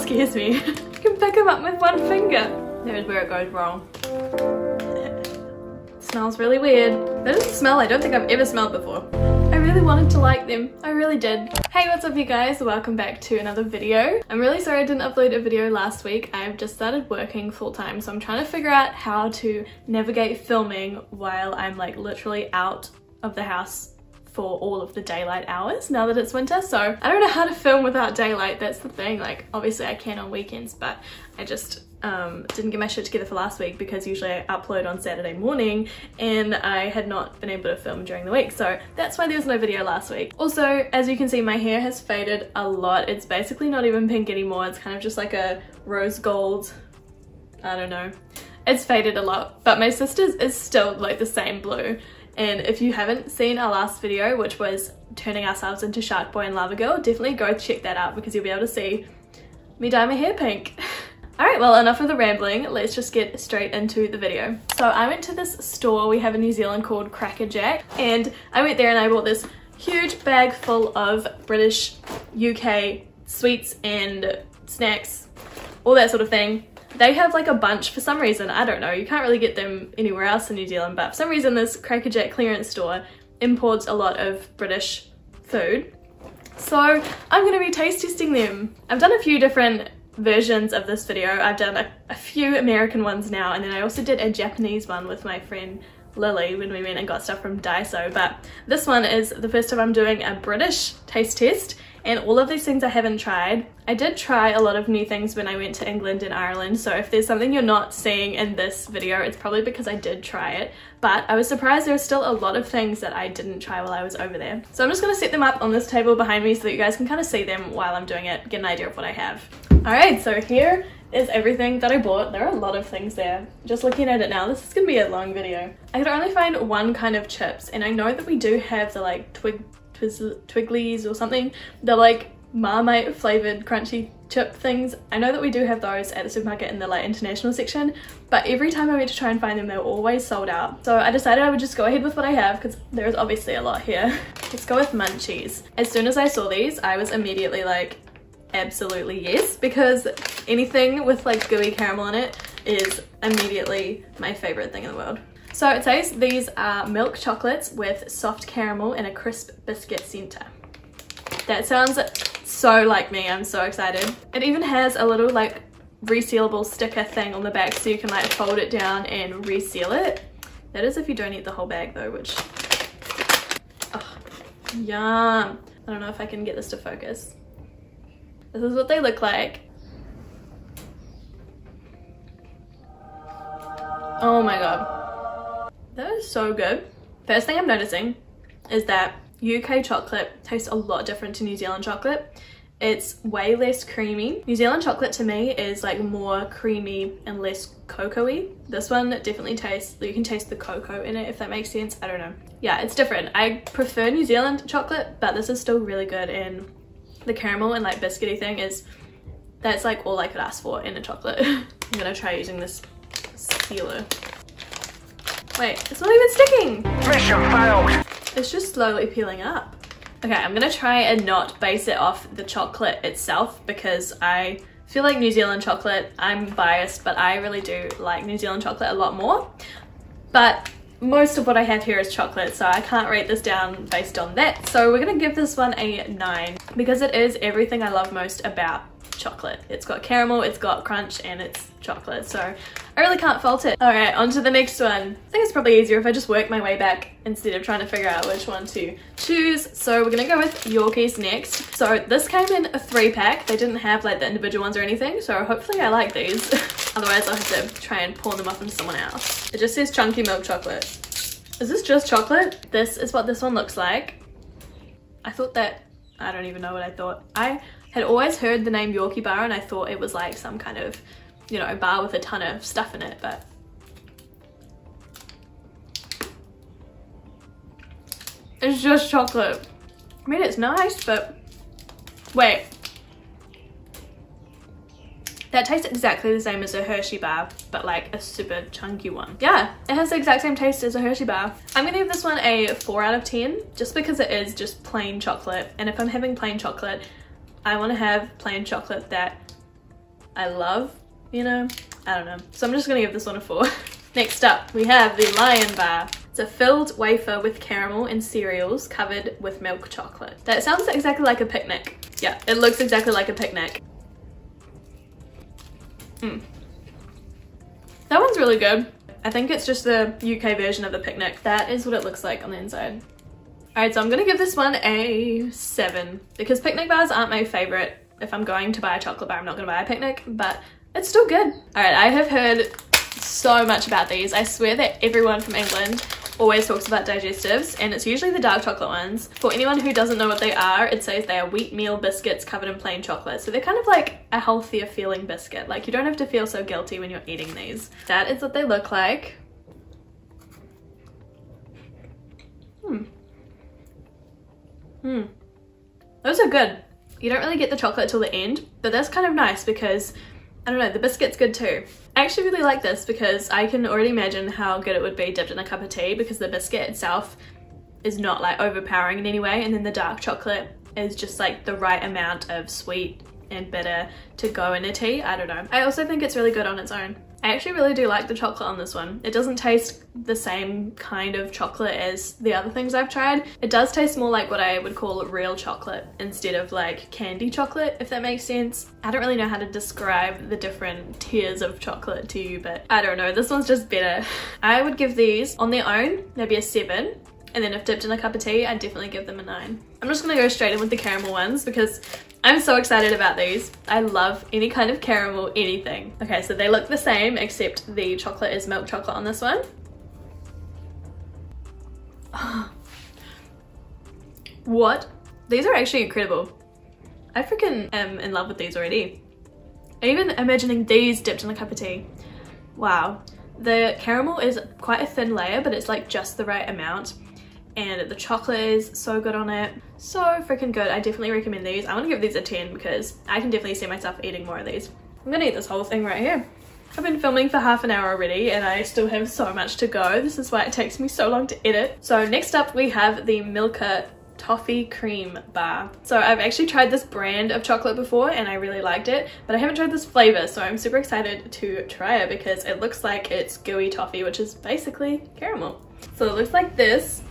scares me. you can pick them up with one finger. There's where it goes wrong. smells really weird. That is a smell I don't think I've ever smelled before. I really wanted to like them. I really did. Hey, what's up you guys? Welcome back to another video. I'm really sorry I didn't upload a video last week. I've just started working full time, so I'm trying to figure out how to navigate filming while I'm like literally out of the house for all of the daylight hours now that it's winter. So I don't know how to film without daylight that's the thing. Like obviously I can on weekends but I just um, didn't get my shit together for last week because usually I upload on Saturday morning and I had not been able to film during the week. So that's why there was no video last week. Also as you can see my hair has faded a lot. It's basically not even pink anymore. It's kind of just like a rose gold I don't know. It's faded a lot but my sister's is still like the same blue and if you haven't seen our last video, which was turning ourselves into Shark Boy and Lava Girl, definitely go check that out because you'll be able to see me dye my hair pink. Alright, well enough of the rambling, let's just get straight into the video. So I went to this store we have in New Zealand called Crackerjack and I went there and I bought this huge bag full of British UK sweets and snacks, all that sort of thing they have like a bunch for some reason, I don't know, you can't really get them anywhere else in New Zealand, but for some reason this Crackerjack clearance store imports a lot of British food. So I'm going to be taste testing them. I've done a few different versions of this video. I've done a, a, few American ones now and then I also did a Japanese one with my friend Lily when we went and got stuff from Daiso but this one is the first time I'm doing a British taste test and all of these things I haven't tried. I did try a lot of new things when I went to England and Ireland so if there's something you're not seeing in this video it's probably because I did try it but I was surprised there were still a lot of things that I didn't try while I was over there. So I'm just going to set them up on this table behind me so that you guys can kind of see them while I'm doing it, get an idea of what I have. Alright, so here is everything that I bought. There are a lot of things there. Just looking at it now, this is gonna be a long video. I could only find one kind of chips and I know that we do have the like twig Twiglies or something. They're like Marmite flavored crunchy chip things. I know that we do have those at the supermarket in the like international section, but every time I went to try and find them, they were always sold out. So I decided I would just go ahead with what I have because there is obviously a lot here. Let's go with munchies. As soon as I saw these, I was immediately like, absolutely yes, because anything with like gooey caramel in it is immediately my favorite thing in the world. So it says these are milk chocolates with soft caramel and a crisp biscuit center. That sounds so like me, I'm so excited. It even has a little like resealable sticker thing on the back so you can like fold it down and reseal it. That is if you don't eat the whole bag though, which, oh, yum. I don't know if I can get this to focus. This is what they look like. Oh my god. Is so good. First thing I'm noticing is that UK chocolate tastes a lot different to New Zealand chocolate. It's way less creamy. New Zealand chocolate to me is like more creamy and less cocoa-y. This one definitely tastes, you can taste the cocoa in it if that makes sense. I don't know. Yeah, it's different. I prefer New Zealand chocolate, but this is still really good and the caramel and like biscuity thing is, that's like all I could ask for in a chocolate. I'm gonna try using this sealer. Wait, it's not even sticking. Mission failed. It's just slowly peeling up. Okay, I'm gonna try and not base it off the chocolate itself because I feel like New Zealand chocolate, I'm biased, but I really do like New Zealand chocolate a lot more. But most of what I have here is chocolate, so I can't rate this down based on that. So we're gonna give this one a nine because it is everything I love most about chocolate. It's got caramel, it's got crunch, and it's chocolate. So I really can't fault it. All right, on to the next one. I think it's probably easier if I just work my way back instead of trying to figure out which one to choose. So we're gonna go with Yorkies next. So this came in a three pack. They didn't have like the individual ones or anything. So hopefully I like these. Otherwise I'll have to try and pawn them off into someone else. It just says chunky milk chocolate. Is this just chocolate? This is what this one looks like. I thought that, I don't even know what I thought. I had always heard the name Yorkie bar and I thought it was like some kind of, you know, bar with a ton of stuff in it, but it's just chocolate. I mean, it's nice, but wait. That tastes exactly the same as a Hershey bar, but like a super chunky one. Yeah, it has the exact same taste as a Hershey bar. I'm gonna give this one a 4 out of 10, just because it is just plain chocolate. And if I'm having plain chocolate, I want to have plain chocolate that I love, you know? I don't know. So I'm just gonna give this one a four. Next up, we have the Lion Bar. It's a filled wafer with caramel and cereals covered with milk chocolate. That sounds exactly like a picnic. Yeah, it looks exactly like a picnic. Mm. That one's really good. I think it's just the UK version of the picnic. That is what it looks like on the inside. Alright, so I'm gonna give this one a 7 because picnic bars aren't my favourite. If I'm going to buy a chocolate bar, I'm not gonna buy a picnic, but it's still good. Alright, I have heard so much about these. I swear that everyone from England always talks about digestives and it's usually the dark chocolate ones. For anyone who doesn't know what they are, it says they are wheat meal biscuits covered in plain chocolate. So they're kind of like a healthier feeling biscuit. Like you don't have to feel so guilty when you're eating these. That is what they look like. Hmm. Hmm. Those are good. You don't really get the chocolate till the end, but that's kind of nice because I don't know, the biscuit's good too. I actually really like this because I can already imagine how good it would be dipped in a cup of tea because the biscuit itself is not like overpowering in any way and then the dark chocolate is just like the right amount of sweet and bitter to go in a tea. I don't know. I also think it's really good on its own. I actually really do like the chocolate on this one. It doesn't taste the same kind of chocolate as the other things I've tried. It does taste more like what I would call real chocolate instead of like candy chocolate, if that makes sense. I don't really know how to describe the different tiers of chocolate to you, but I don't know. This one's just better. I would give these on their own, maybe a seven. And then if dipped in a cup of tea, I'd definitely give them a nine. I'm just gonna go straight in with the caramel ones because I'm so excited about these. I love any kind of caramel, anything. Okay, so they look the same except the chocolate is milk chocolate on this one. what? These are actually incredible. I freaking am in love with these already. Even imagining these dipped in a cup of tea. Wow. The caramel is quite a thin layer, but it's like just the right amount and the chocolate is so good on it. So freaking good. I definitely recommend these. I want to give these a 10 because I can definitely see myself eating more of these. I'm gonna eat this whole thing right here. I've been filming for half an hour already and I still have so much to go. This is why it takes me so long to edit. So next up we have the Milka toffee cream bar. So I've actually tried this brand of chocolate before and I really liked it, but I haven't tried this flavor. So I'm super excited to try it because it looks like it's gooey toffee, which is basically caramel. So it looks like this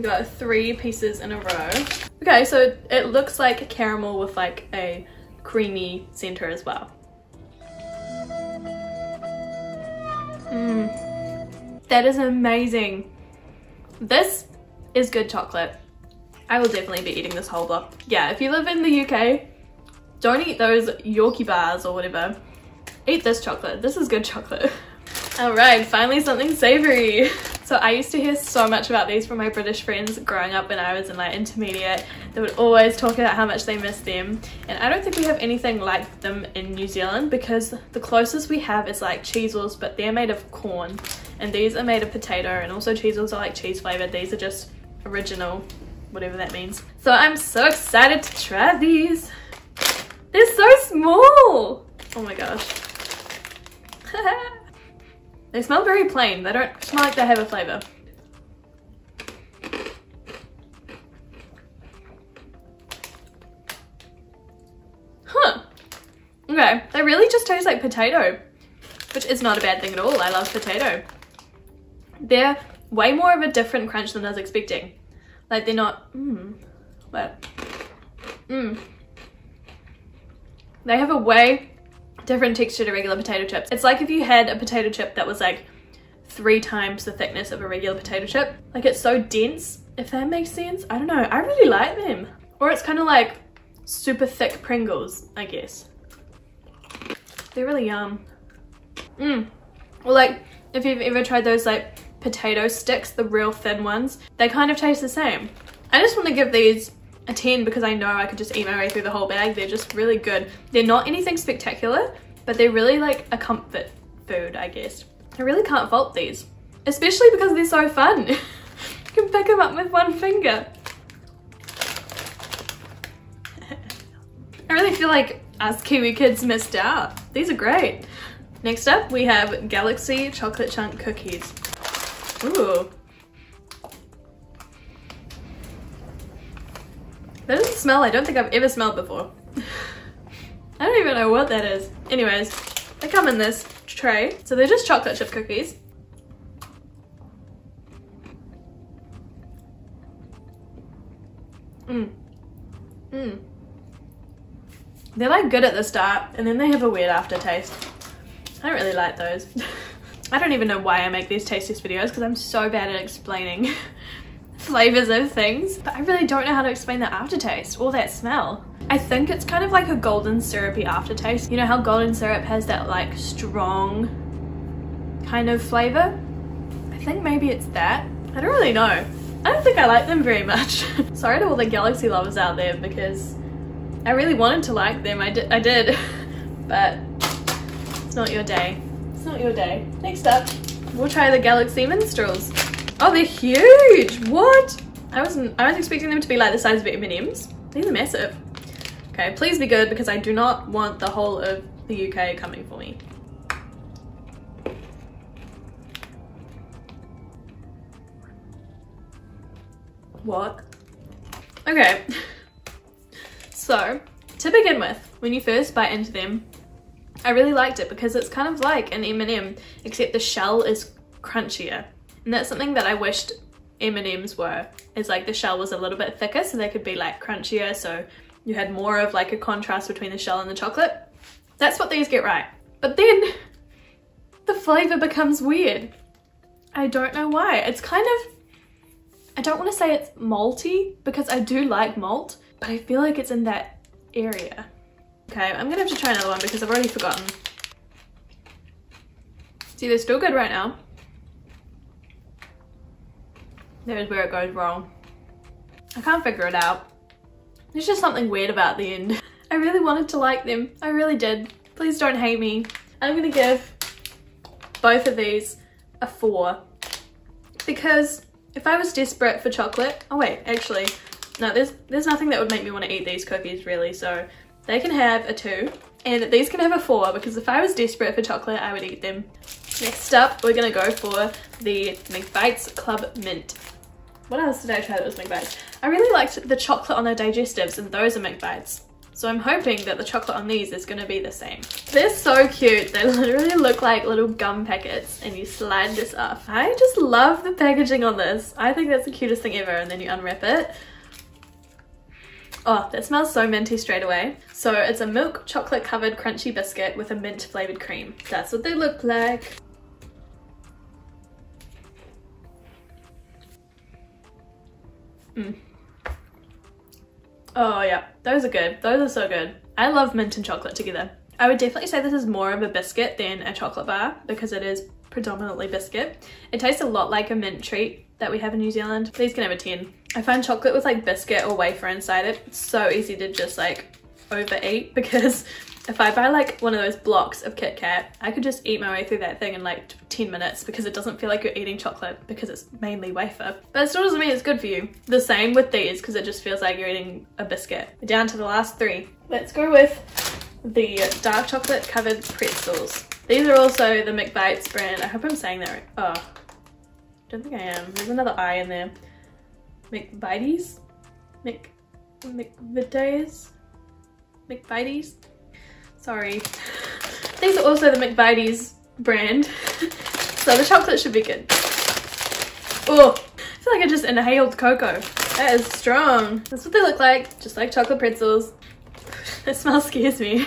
got three pieces in a row. Okay, so it looks like caramel with like a creamy center as well. Mmm, that is amazing. This is good chocolate. I will definitely be eating this whole block. Yeah, if you live in the UK, don't eat those Yorkie bars or whatever. Eat this chocolate. This is good chocolate. All right, finally something savory. So I used to hear so much about these from my British friends growing up when I was in like intermediate. They would always talk about how much they miss them. And I don't think we have anything like them in New Zealand because the closest we have is like Cheezels, but they're made of corn. And these are made of potato and also Cheezels are like cheese flavored. These are just original, whatever that means. So I'm so excited to try these. They're so small. Oh my gosh. They smell very plain. They don't smell like they have a flavour. Huh. Okay, they really just taste like potato, which is not a bad thing at all. I love potato. They're way more of a different crunch than I was expecting. Like they're not, mmm, but, mmm. They have a way different texture to regular potato chips. It's like if you had a potato chip that was like three times the thickness of a regular potato chip. Like it's so dense, if that makes sense. I don't know, I really like them. Or it's kind of like super thick Pringles, I guess. They're really yum. Mmm. Or like, if you've ever tried those like potato sticks, the real thin ones, they kind of taste the same. I just want to give these a 10 because I know I could just eat my way through the whole bag. They're just really good. They're not anything spectacular, but they're really like a comfort food, I guess. I really can't fault these, especially because they're so fun. you can pick them up with one finger. I really feel like us Kiwi kids missed out. These are great. Next up, we have Galaxy Chocolate Chunk Cookies. Ooh, smell I don't think I've ever smelled before. I don't even know what that is. Anyways, they come in this tray. So they're just chocolate chip cookies. Mmm. Mmm. They're like good at the start and then they have a weird aftertaste. I don't really like those. I don't even know why I make these tastiest videos because I'm so bad at explaining flavors of things, but I really don't know how to explain the aftertaste or that smell. I think it's kind of like a golden syrupy aftertaste. You know how golden syrup has that like strong kind of flavor? I think maybe it's that. I don't really know. I don't think I like them very much. Sorry to all the Galaxy lovers out there because I really wanted to like them. I did, I did, but it's not your day. It's not your day. Next up, we'll try the Galaxy Minstrels. Oh, they're huge! What? I wasn't, I was expecting them to be like the size of M&M's. These are massive. Okay, please be good because I do not want the whole of the UK coming for me. What? Okay. So, to begin with, when you first bite into them, I really liked it because it's kind of like an M&M, except the shell is crunchier. And that's something that I wished M&Ms were, is like the shell was a little bit thicker so they could be like crunchier so you had more of like a contrast between the shell and the chocolate. That's what these get right. But then the flavor becomes weird. I don't know why. It's kind of, I don't want to say it's malty because I do like malt, but I feel like it's in that area. Okay, I'm gonna have to try another one because I've already forgotten. See, they're still good right now. There's where it goes wrong. I can't figure it out. There's just something weird about the end. I really wanted to like them. I really did. Please don't hate me. I'm gonna give both of these a four because if I was desperate for chocolate, oh wait, actually, no, there's, there's nothing that would make me want to eat these cookies really, so they can have a two. And these can have a four because if I was desperate for chocolate, I would eat them. Next up, we're gonna go for the McBites Club Mint. What else did I try that was McBites? I really liked the chocolate on the digestives and those are McBites. So I'm hoping that the chocolate on these is going to be the same. They're so cute. They literally look like little gum packets and you slide this off. I just love the packaging on this. I think that's the cutest thing ever and then you unwrap it Oh, that smells so minty straight away. So it's a milk chocolate covered crunchy biscuit with a mint flavored cream. That's what they look like. Mm. Oh yeah, those are good. Those are so good. I love mint and chocolate together. I would definitely say this is more of a biscuit than a chocolate bar because it is predominantly biscuit. It tastes a lot like a mint treat that we have in New Zealand. These can have a 10. I find chocolate with like biscuit or wafer inside it, it's so easy to just like overeat because if I buy like one of those blocks of Kit Kat, I could just eat my way through that thing in like 10 minutes because it doesn't feel like you're eating chocolate because it's mainly wafer. But it still doesn't mean it's good for you. The same with these because it just feels like you're eating a biscuit. Down to the last three. Let's go with the dark chocolate covered pretzels. These are also the McBites brand. I hope I'm saying that right. Oh, don't think I am. There's another I in there. McBites? Mc... McVitie's? Sorry. These are also the McBites brand. so the chocolate should be good. Oh, I feel like I just inhaled cocoa. That is strong. That's what they look like, just like chocolate pretzels. the smell scares me.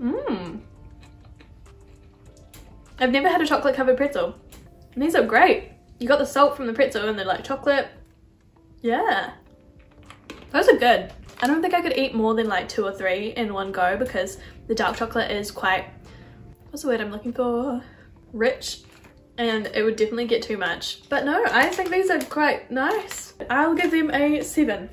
Mmm. I've never had a chocolate covered pretzel. And these are great. You got the salt from the pretzel and they're like chocolate. Yeah. Those are good. I don't think I could eat more than like two or three in one go because the dark chocolate is quite, what's the word I'm looking for? Rich. And it would definitely get too much. But no, I think these are quite nice. I'll give them a seven.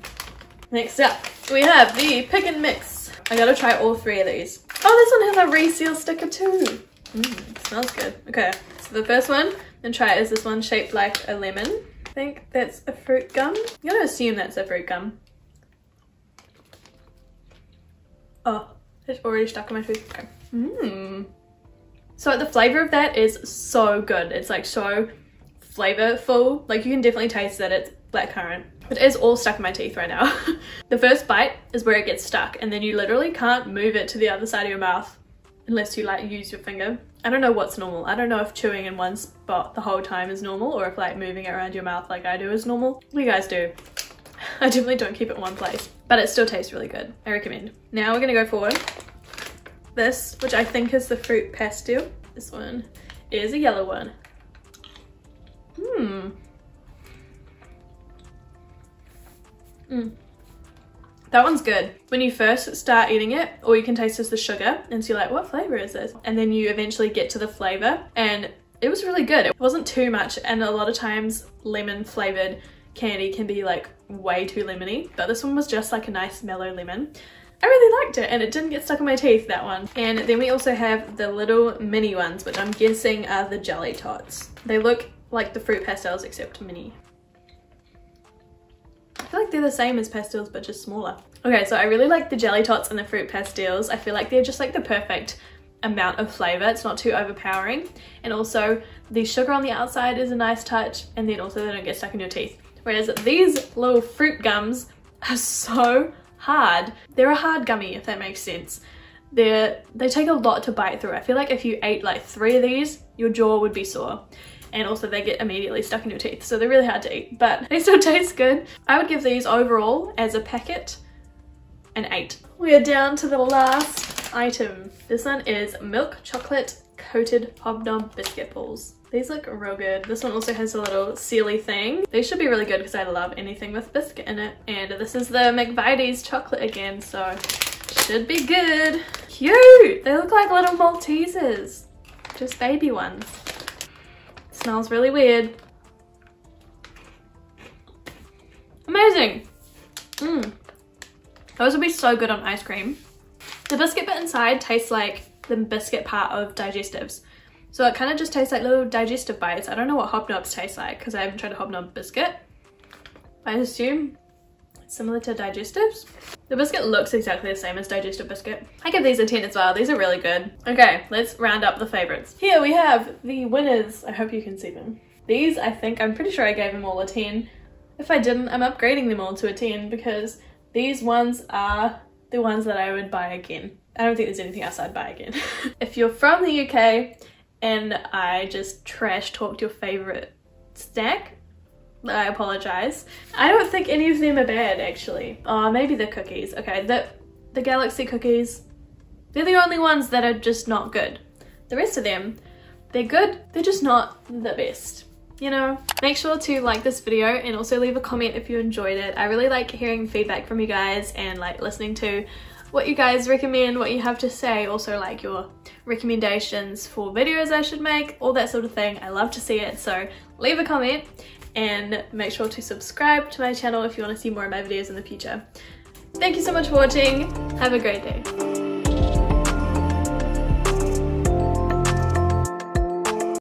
Next up, we have the pick and mix. I gotta try all three of these. Oh, this one has a reseal sticker too. Mm, smells good. Okay, so the first one and try is this one shaped like a lemon. I think that's a fruit gum. I'm gonna assume that's a fruit gum. Oh, it's already stuck in my tooth. Okay. Mmm. So the flavor of that is so good. It's like so flavorful. Like you can definitely taste that it's blackcurrant. But It is all stuck in my teeth right now. the first bite is where it gets stuck and then you literally can't move it to the other side of your mouth unless you like use your finger. I don't know what's normal. I don't know if chewing in one spot the whole time is normal or if like moving it around your mouth like I do is normal. What do you guys do? I definitely don't keep it in one place, but it still tastes really good. I recommend. Now we're gonna go forward. This, which I think is the fruit pastel. This one is a yellow one. Hmm. Mm. That one's good. When you first start eating it, all you can taste is the sugar and so you're like, what flavor is this? And then you eventually get to the flavor and it was really good. It wasn't too much and a lot of times lemon flavored candy can be like way too lemony, but this one was just like a nice mellow lemon. I really liked it and it didn't get stuck in my teeth, that one. And then we also have the little mini ones, which I'm guessing are the jelly tots. They look like the fruit pastels except mini. I feel like they're the same as pastels but just smaller. Okay, so I really like the jelly tots and the fruit pastels. I feel like they're just like the perfect amount of flavor. It's not too overpowering. And also the sugar on the outside is a nice touch and then also they don't get stuck in your teeth. Whereas these little fruit gums are so hard. They're a hard gummy if that makes sense. They're, they take a lot to bite through. I feel like if you ate like three of these, your jaw would be sore and also they get immediately stuck in your teeth so they're really hard to eat but they still taste good. I would give these overall as a packet an 8. We are down to the last item. This one is milk chocolate coated hobnob biscuit balls. These look real good. This one also has a little sealy thing. These should be really good because I love anything with biscuit in it. And this is the McVitie's chocolate again, so should be good. Cute! They look like little Maltesers. Just baby ones. Smells really weird. Amazing. Mmm. Those would be so good on ice cream. The biscuit bit inside tastes like the biscuit part of digestives. So it kind of just tastes like little digestive bites. I don't know what hobnobs taste like because I haven't tried a hobnob biscuit. I assume it's similar to digestives. The biscuit looks exactly the same as digestive biscuit. I give these a 10 as well. These are really good. Okay, let's round up the favorites. Here we have the winners. I hope you can see them. These, I think, I'm pretty sure I gave them all a 10. If I didn't, I'm upgrading them all to a 10 because these ones are the ones that I would buy again. I don't think there's anything else I'd buy again. if you're from the UK and I just trash talked your favorite snack, I apologize. I don't think any of them are bad actually. Oh, maybe the cookies. Okay, the, the Galaxy cookies, they're the only ones that are just not good. The rest of them, they're good, they're just not the best. You know, make sure to like this video and also leave a comment if you enjoyed it. I really like hearing feedback from you guys and like listening to what you guys recommend, what you have to say, also like your recommendations for videos I should make, all that sort of thing. I love to see it, so leave a comment and make sure to subscribe to my channel if you want to see more of my videos in the future. Thank you so much for watching. Have a great day.